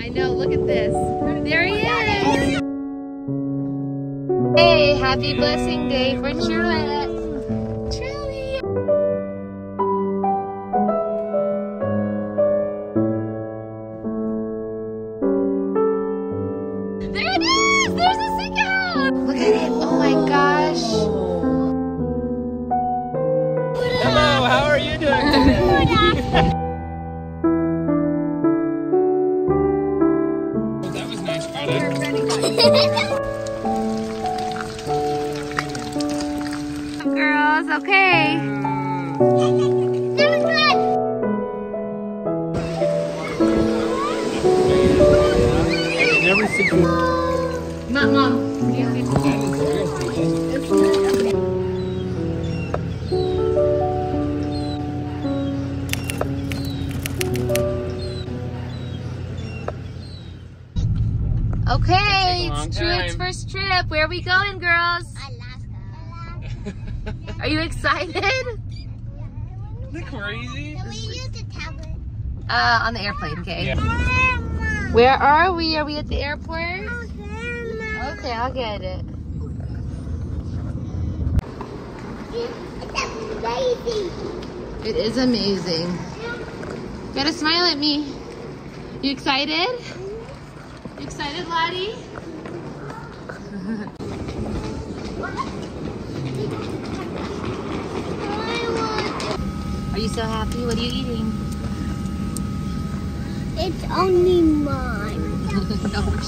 I know, look at this. There he is. Hey, happy blessing day for Truett. Okay, Take a it's Truett's first trip. Where are we going, girls? Alaska. Are you excited? Isn't that crazy? Can we use the tablet? Uh, on the airplane, okay. Yeah. Where are we? Are we at the airport? Oh, Okay, I'll get it. That's crazy. It is amazing. You gotta smile at me. You excited? You excited, Lottie? Are you so happy? What are you eating? It's only mine. no, we're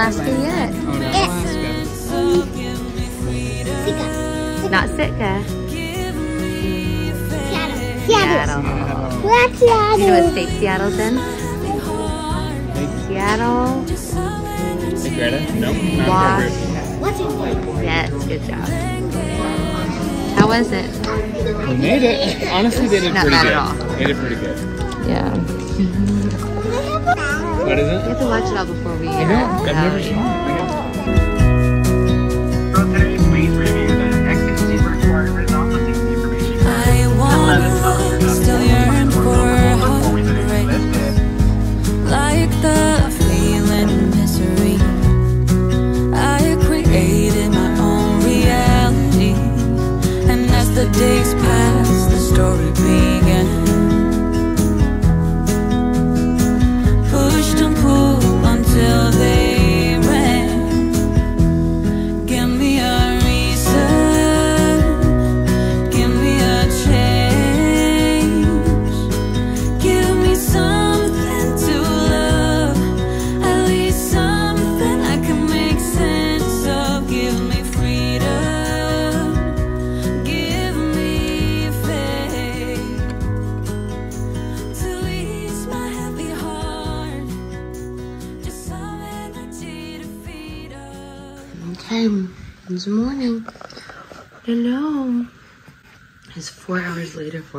Alaska yet. Oh, no, Alaska. So give me freedom. Not Sitka. Give me faith. Seattle. What's Do you know what Seattle? state Seattle's in? Seattle. Hey, Greta? Nope, not Wash. appropriate. What's it? Yes, good job. How was it? We made it. Honestly, they did Not pretty bad good. at all. They did pretty good. Yeah. What is We it? have to watch it all before we. I know. Uh, I've never seen Today,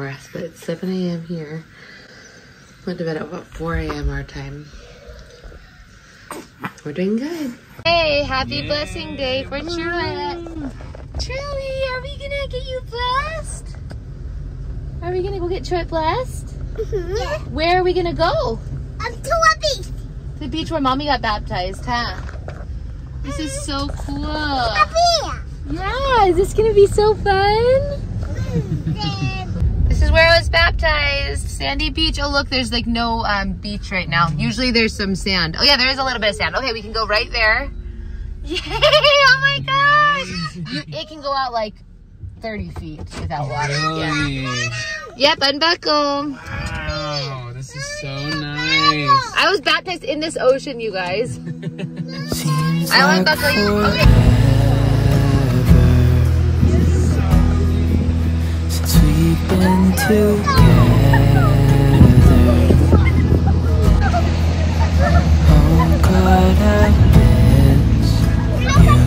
for us, but it's 7 a.m. here. Went to bed at about 4 a.m. our time. We're doing good. Hey, happy blessing day for Truett. Truly, are we gonna get you blessed? Are we gonna go get Truett blessed? Mm-hmm. Yeah. Where are we gonna go? Up to a beach. The beach where mommy got baptized, huh? This is so cool. Up here. Yeah, is this gonna be so fun? Mm-hmm. Sandy beach. Oh, look, there's like no um, beach right now. Usually there's some sand. Oh, yeah, there is a little bit of sand. Okay, we can go right there. Yay! Oh my gosh! You, it can go out like 30 feet without water. Yeah. Yep, unbuckle. Wow, this is so nice. I was baptized in this ocean, you guys. I'll like unbuckle you. Okay. Been together. Oh God, I miss you.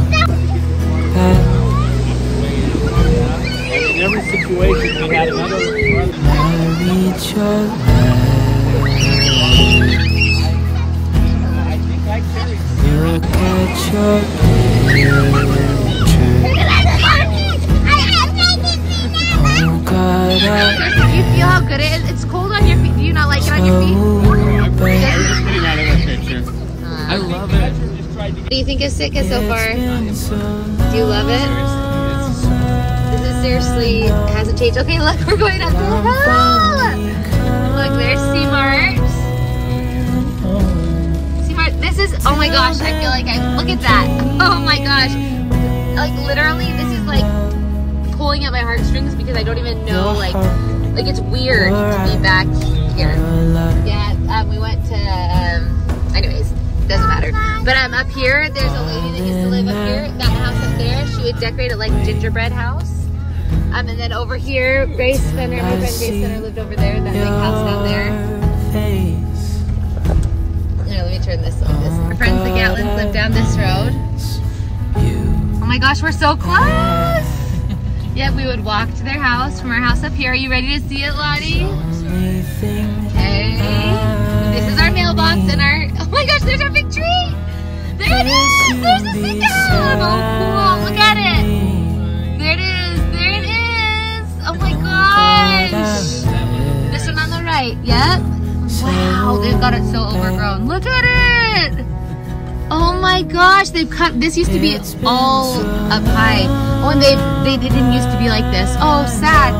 In every situation, we had another. I read your I think I carried Look at your how it is? It's cold on your feet. Do you not like it on your feet? so bad. Getting out of that picture. I love it. What do you think of Sitka so far? It's been so Do you love it? This is seriously hasn't changed. Okay, look, we're going up the hill. Look, there's Sea Mart. Sea Mart. This is. Oh my gosh, I feel like I look at that. Oh my gosh, like literally, this is like pulling at my heartstrings because I don't even know. Like, like it's weird to be back here. Yeah, um, we went to. Um, anyways, doesn't matter. But I'm um, up here, there's a lady that used to live up here. That house up there, she would decorate it like gingerbread house. Um, and then over here, Grace Fenner, my friend Grace Fenner lived over there. That big house down there. face. Here, let me turn this on. This. Friends the Gatlins live down this road. Oh my gosh, we're so close! Yeah, we would walk to their house from our house up here. Are you ready to see it, Lottie? Okay. This is our mailbox and our. Oh my gosh, there's our big tree! There it is! There's the cicada! Oh, cool! Look at it! There it is! There it is! Oh my gosh! This one on the right. Yep. Wow, they've got it so overgrown. Look at it! Oh my gosh, they've cut. This used to be all up high. Oh, and they they didn't used to be like this. Oh, sad.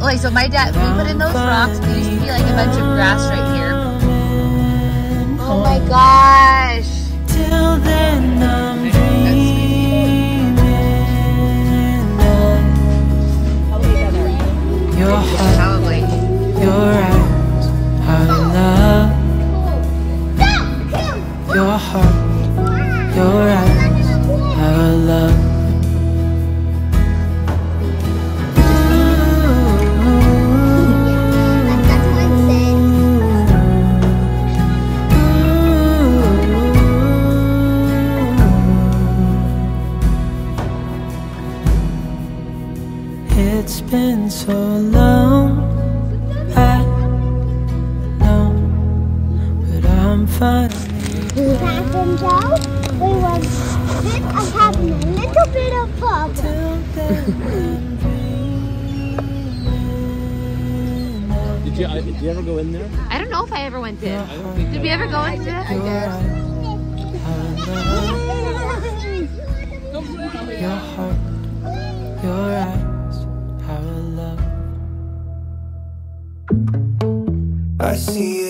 Like so, my dad we put in those rocks. There used to be like a bunch of grass right here. Oh my gosh. I see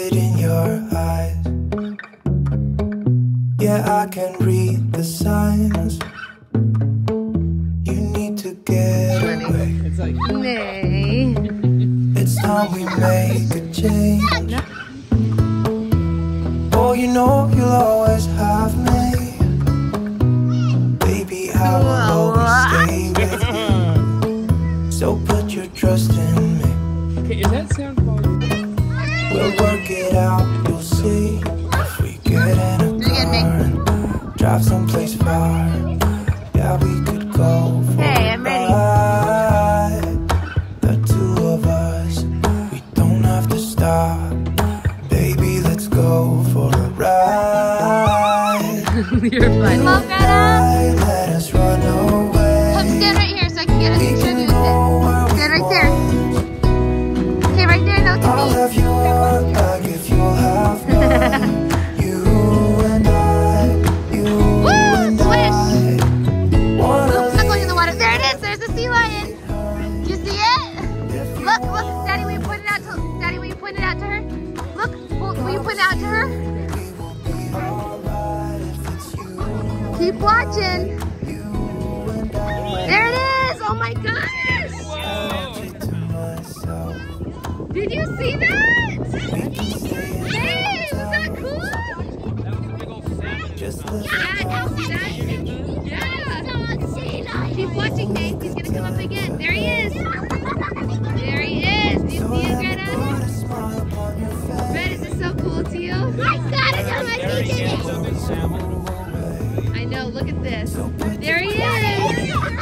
Look at this. There he is.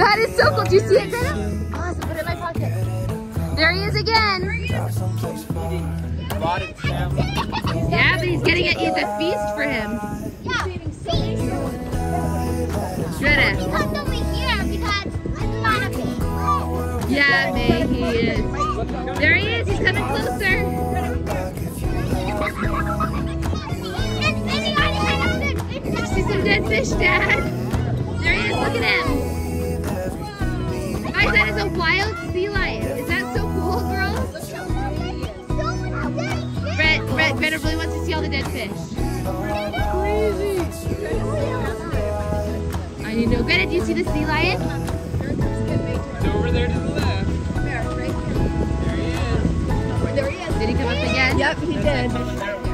That is so cool. Do you see it, Greta? Awesome. Put it in my pocket. There he is again. Drive someplace far. Yeah, but he's getting it. It's a feast for him. Greta. Comes over here because I'm not a big. Yeah, May, he is. There he is. He's coming closer. See some dead fish, Dad. There he is. Look at him. Guys, that is a wild sea lion. Is that so cool, girls? Brett, Brett, Greta really wants to see all the dead fish. I need to know. Greta, do you see the sea lion? It's over there to the left. There he is. Did he come up again? Yep. he know,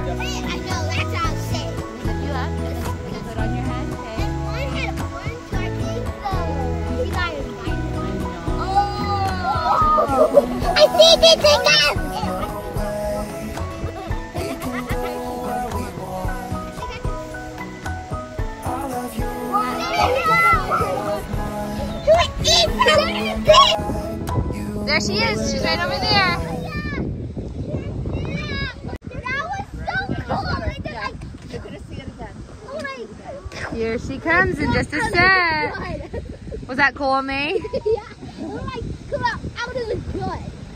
There she is. She's right over there. Here she comes in just a sec. Was that cool, May? Yeah. Oh my god, I would have looked good.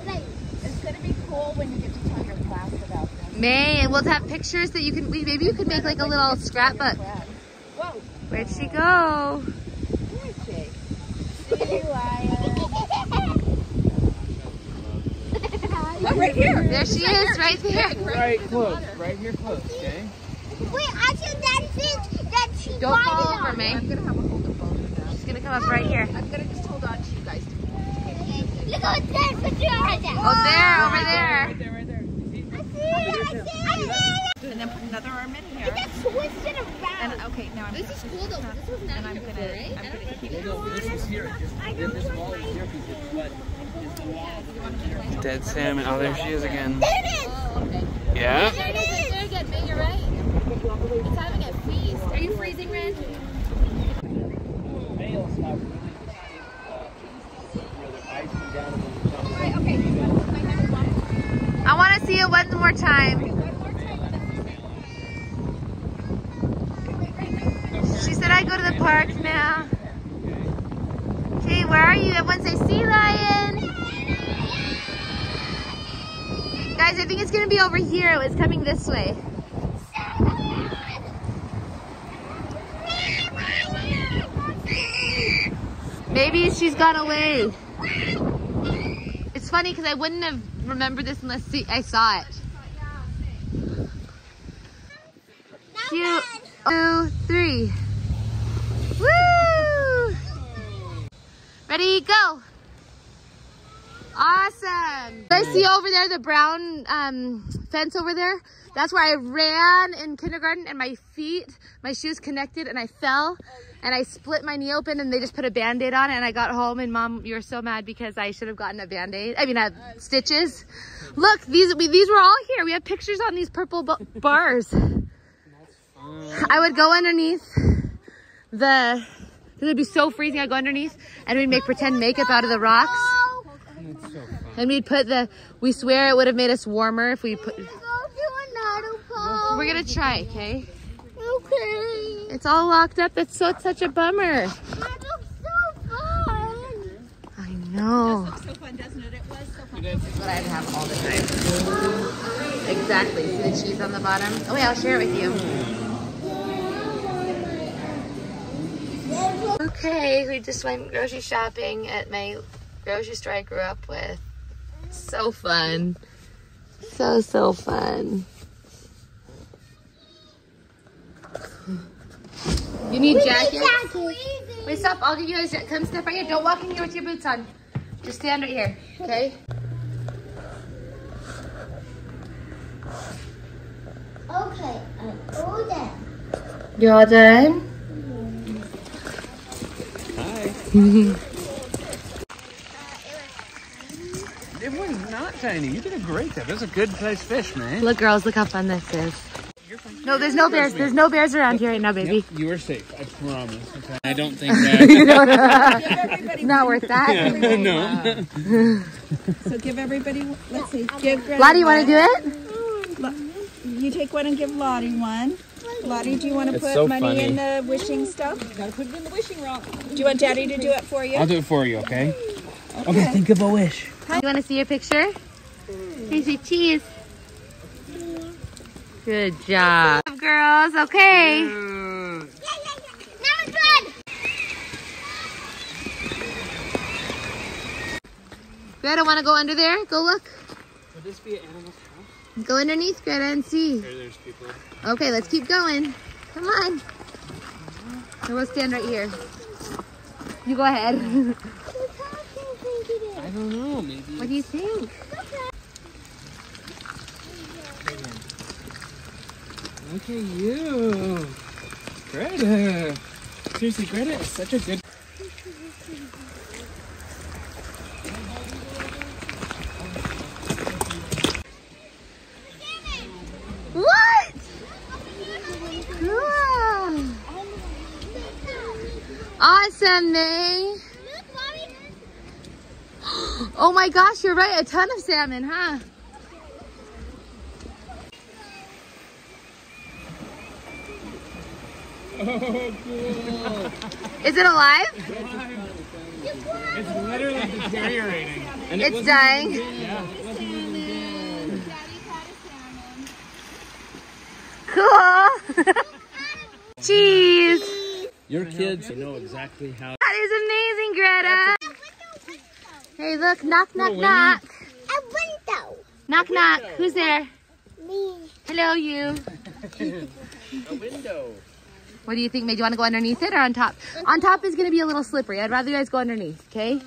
Like, It's gonna be cool when you get to tell your class about them. May, and we'll have pictures that you can. Maybe you could make like a little scrapbook. Whoa, Where'd she go? where is she? See you, Lion. Oh, right here. There she is, right there. Right close. Right here close, okay? Wait, I think that is that she Don't fall it over. May. I'm gonna have a hold of both of them. She's gonna come up right here. I'm gonna just hold on to you guys. Look at that picture right there. Oh, there, over there. And then put another arm in here. It just twisted And around. okay, now I'm This is cool though. This wasn't and I'm gonna I'm gonna keep it. No, this is here. Just, this wall is here because it's what? Dead salmon. Oh, there she is again. There it is. Oh, okay. Yeah? There it is there again, May, you're right. It's having a feast. Are you freezing, Ren? Males have really where their eyes come down and then jump. Right, okay. You want to put my hand on? I want to see it one more time. She said I go to the park now. Okay, where are you? Everyone say sea lion. Guys, I think it's gonna be over here. It's coming this way. Maybe she's gone away. It's funny because I wouldn't have remembered this unless see- I saw it. Cute. Two, three. Woo! Ready, go. Awesome. I see over there the brown um, fence over there. That's where I ran in kindergarten and my feet, my shoes connected and I fell and I split my knee open and they just put a band-aid on it and I got home and mom, you were so mad because I should have gotten a band-aid. I mean, uh, stitches. Look, these we, these were all here. We have pictures on these purple bars. I would go underneath the, it would be so freezing. I'd go underneath and we'd make pretend makeup out of the rocks. And we'd put the, we swear it would have made us warmer if we put, Go to another we're gonna try, okay? Okay. It's all locked up. That's so, it's such a bummer. That looks so fun. I know. So fun, doesn't it? It was so fun. That's what I'd have all the time. Exactly. See the cheese on the bottom? Oh wait, I'll share it with you. Okay, we just went grocery shopping at my grocery store I grew up with. So fun. So, so fun. You need jackets? Jacket. Wait, stop. I'll give you guys. Come step right here. Don't walk in here with your boots on. Just stand right here, okay? Okay, I'm all done. You all done? Mm-hmm. It was not tiny. You did a great job. That's a good sized fish, man. Look, girls, look how fun this is. No, there's no bears. There's no bears around here right now, baby. you are safe. I promise. Okay. I don't think that. It's not worth that. no. So give everybody, let's see, give Greta Lottie, you want to do it? You take one and give Lottie one. Lottie, do you want to It's put so money funny. in the wishing stuff? You gotta put it in the wishing rock. Do you want Daddy to do it for you? I'll do it for you, okay? Okay, think of a wish. You want to see your picture? Hey, say cheese. Good job, girls. Okay. Yeah, yeah, yeah. Now it's done. Greta, want to go under there? Go look. Would this be an animal's house? Go underneath, Greta, and see. Here, there's people. Okay, let's keep going. Come on. So we'll stand right here. You go ahead. I don't know. Maybe. what do you think? Look at you. Greta. Seriously, Greta is such a good. What? Cool. Awesome, May. Oh my gosh, you're right. A ton of salmon, huh? Cool. Is it alive? It's literally deteriorating. And It's wasn't dying. Yeah, it wasn't even good. Cool. Cheese. Your kids know exactly how. That is amazing, Greta. Hey, look. Knock, knock, knock. A window. Knock, knock. Who's there? Me. Hello, you. A window. What do you think? May do you want to go underneath it or on top? On top is going to be a little slippery. I'd rather you guys go underneath, okay?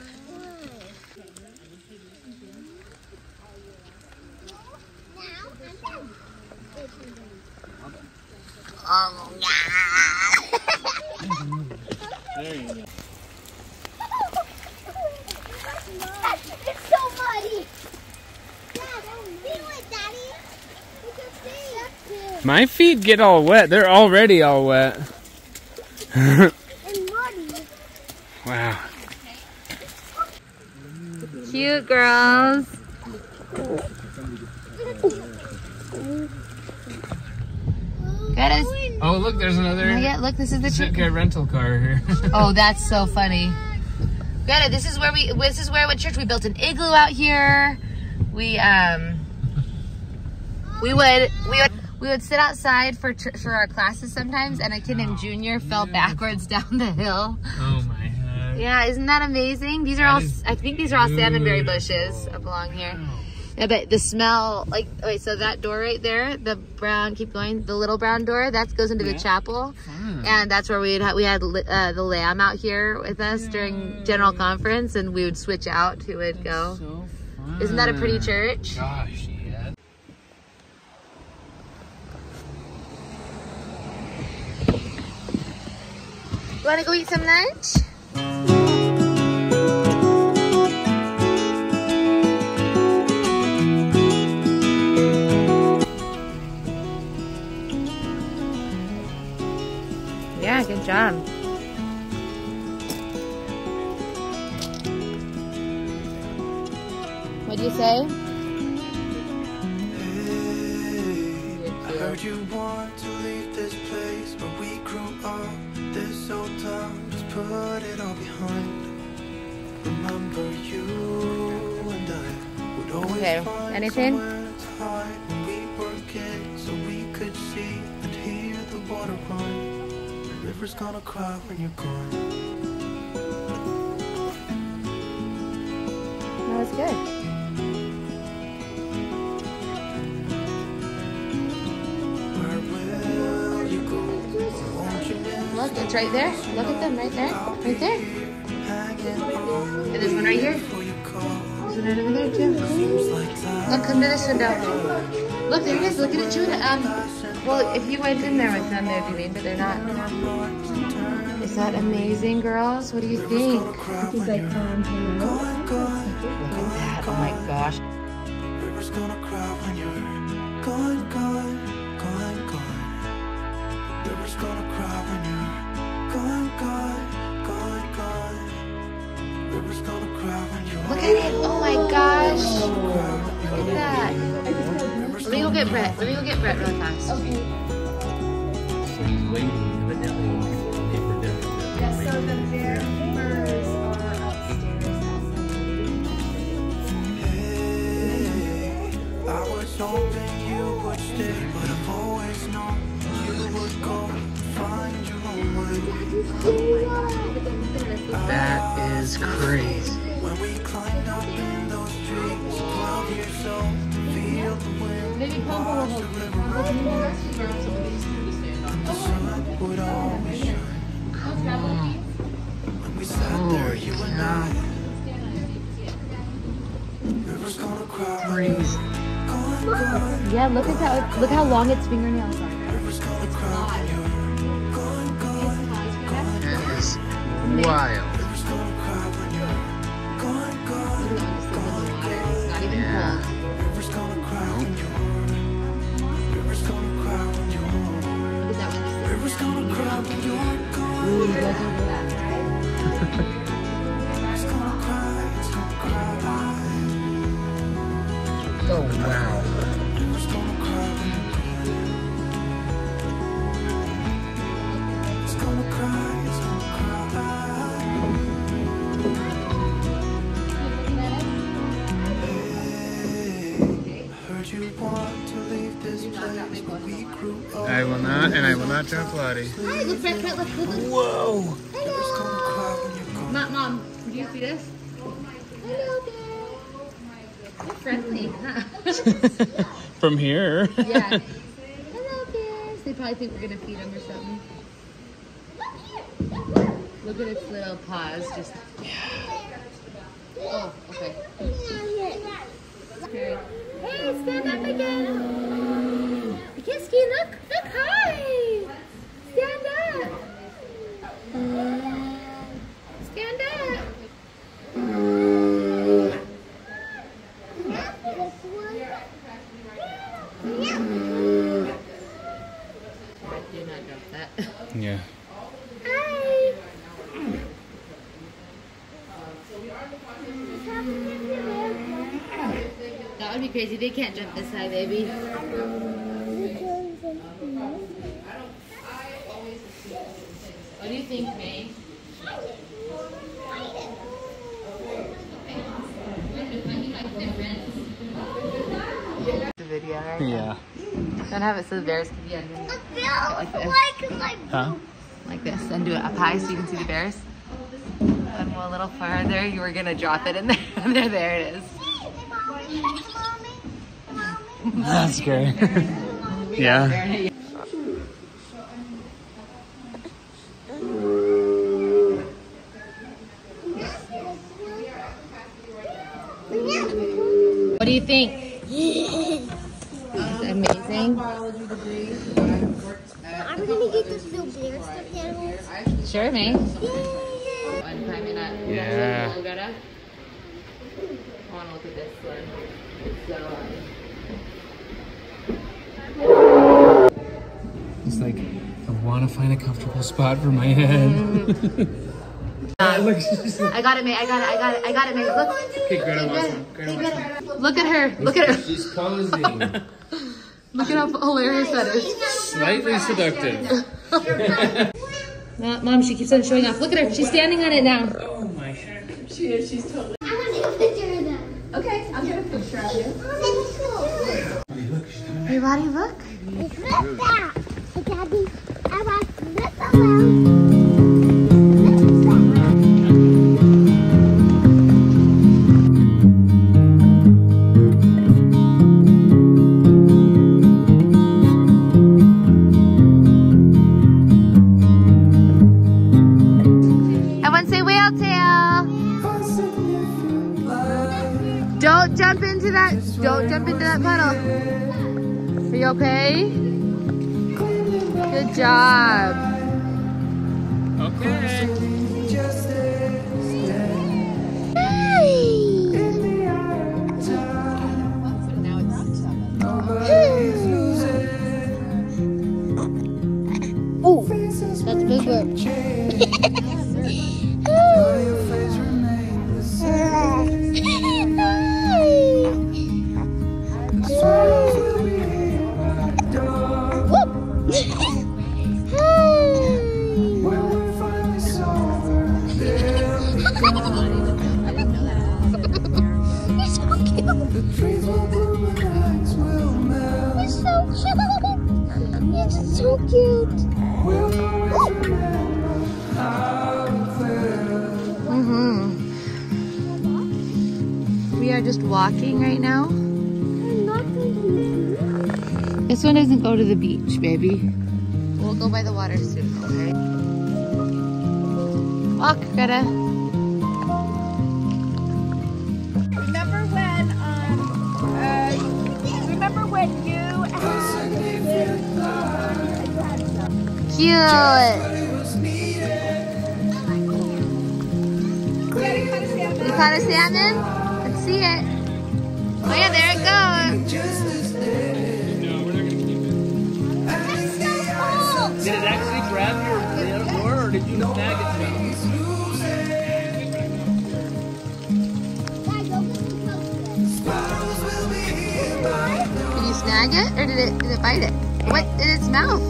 There you go. It's so muddy. Dad, feel it, Daddy. You can see it. My feet get all wet. They're already all wet. Wow. Cute girls. Greta's. Oh, look, there's another Yeah, look, this is the trip. Sitka rental car here. Oh, that's so funny. Greta, this is where we this is where we went church. We built an igloo out here. We um we would we would we would sit outside for tr- for our classes sometimes and a kid named Junior fell backwards down the hill. oh my god. Yeah, isn't that amazing? These are That all I think these are all salmonberry bushes up along here. Yeah, but the smell, like, wait, so that door right there, the brown, keep going, the little brown door, that goes into the chapel. Fun. And that's where we had we had li- uh, the lamb out here with us during general conference, and we would switch out who would go. So fun. Isn't that a pretty church? Gosh, yeah. Want to go eat some lunch? Yeah, good job. What'd you say? I heard you want to leave this place put it all behind. Remember you and I would always Okay, find anything? somewhere to hide we were kids, so we could see and hear the water run. The river's gonna cry when you're gone. That was good. It's right there. Look at them right there. Right there. And there's one right here. There's one right over there too. Look, come to this window. Look, there it is. Look at it, Judah. Um, well, if you went in there with them, they'd be mean, but they're not. Is that amazing, girls? What do you think? He's like, um. Look at that. Oh my gosh. River's gonna cry when you're gone, gone, gone, gone. River's gonna cry when you're gone, gone, gone, Look at it. Oh my gosh. Look at that. Let me go get Brett. Let me go get Brett really fast. Yeah, so the bears are upstairs. I was hoping you would stay, but I've always known you would go find your own way. That is crazy. When we climbed up in those trees, 12 years old, feel the wind. Maybe Pumper will The sun would always shine. When we sat oh, there, you and I. River's gonna cry. Crazy. Gone, gone. Yeah, look at that. Look how long its fingernails are. Wild. I will not, and I will not jump Lottie. Hi, look, Brett, Brett, look, look, look. Whoa. River's gonna cry when you're gone. Mom, Mom, do you see this? Hello there. You're friendly, huh? From here. yeah. Hello, bears. They probably think we're gonna feed them or something. Look at its little paws, just. Oh, okay. Okay. Hey, stand up again. Kiski, look, look, hi. Stand up. Stand up. Do not drop that. Yeah. Hi. That would be crazy. They can't jump this high, baby. What do you think, May? The video, right? Yeah. Don't have it so the bears can be underneath. Like this. like Huh? Like this. And do it up high so you can see the bears. And go a little farther. You were gonna drop it in there. there, there it is. Mommy, mommy, mommy. That's scary. yeah. What do you think? It's amazing. I'm gonna get this little bear stuffed animals. Sure, May. Yay! One time in a Yeah. Golgotha. I want to look at this one. So, uh, It's like I want to find a comfortable spot for my head. Look, she's like- I got it, May. I got it. I got it. I got it, May. Look. okay, Greta wants Greta. one. Greta wants one. Look at her. Look at her. She's posing. Look at how hilarious that is. Slightly seductive. Uh, Mom, she keeps on showing off. Look at her. She's standing on it now. Oh my head. I want to take a picture of them. Okay, I'll get a picture of you. Hey, Lottie, look. It's like that. Hey, Daddy, I want to look around. That. Don't jump into that puddle. Are you okay? Good job. Okay. Oh, that's a big word. So cute. Mm-hmm. We are just walking right now. This one doesn't go to the beach, baby. We'll go by the water soon, okay? Walk, Greta. Cute. You caught a salmon? Let's see it. Oh yeah, there it goes. No, we're not gonna keep it. Did it actually grab your lure or did you snag it Did you snag it or did it did it bite it? What in its mouth?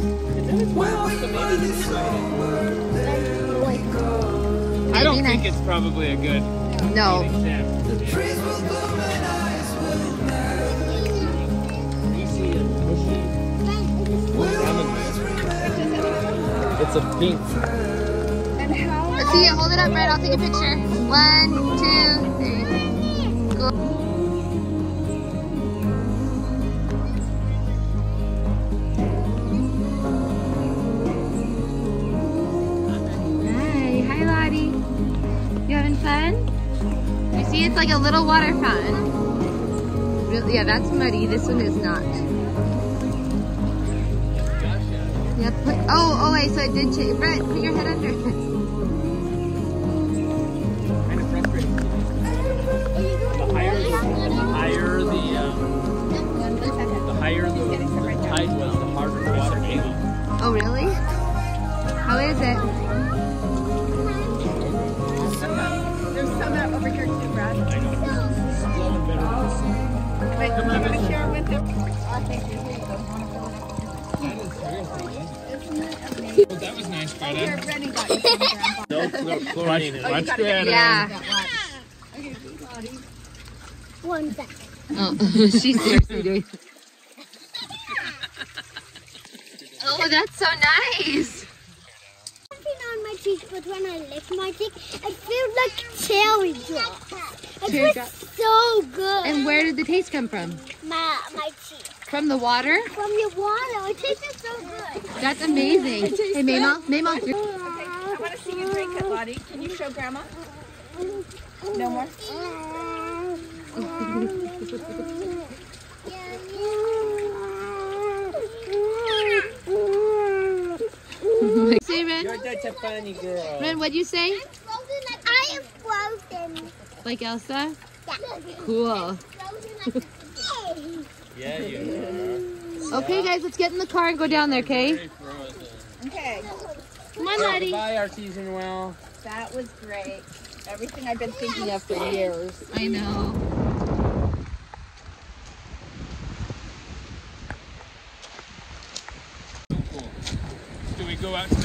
I don't think it's probably a good No. eating salmon. You see it mushy salmon. It's a pink. Let's see it. Hold it up, Brett. I'll take a picture. One, two, three. Go. See, it's like a little water fountain. Yeah, that's muddy. This one is not. Yeah, put. Oh, oh, wait. So it did change. Brett, put your head under. Brennan got you some, Grandpa. No, no, chlorine. Watch gotta get Greta. Yeah. One sec. Oh, she's seriously doing. Oh, that's so nice. On my cheek, but when I lick my cheek, it feels like cherry drop. It drop. so good. And where did the taste come from? my my cheek From the water? from the water, it tastes so good. That's amazing. Hey, Mama, Mama. I want to see you drink it, Lottie. Can you show Grandma? No more? Say, Ren. such a funny girl. Ren, what'd you say? Frozen like I am frozen. Like Elsa? Yeah. Cool. Frozen like Yeah, Okay, guys, let's get in the car and go down there, okay? Okay, Come on, Lottie. Goodbye, artesian well. that was great. Everything I've been thinking of for years. I know. Do we go out to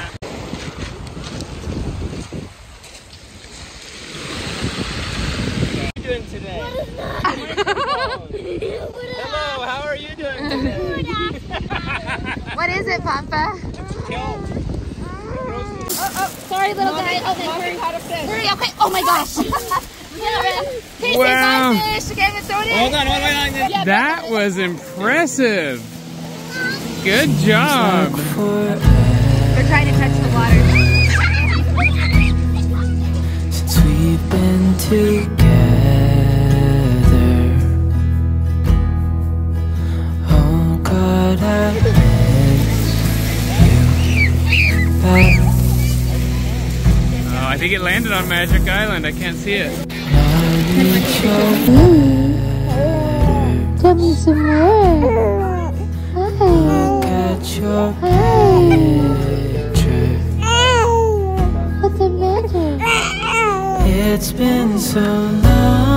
my gosh. wow. Hold on, hold on, hold on. that was impressive. Good job. They're trying to touch the water. Since we've been together, oh God, I miss you think it landed on Magic Island. I can't see it. Tell me some more. What's the matter? It's been so long